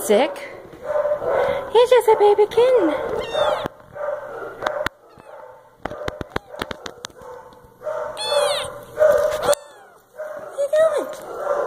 sick. He's just a baby kitten. What are you doing?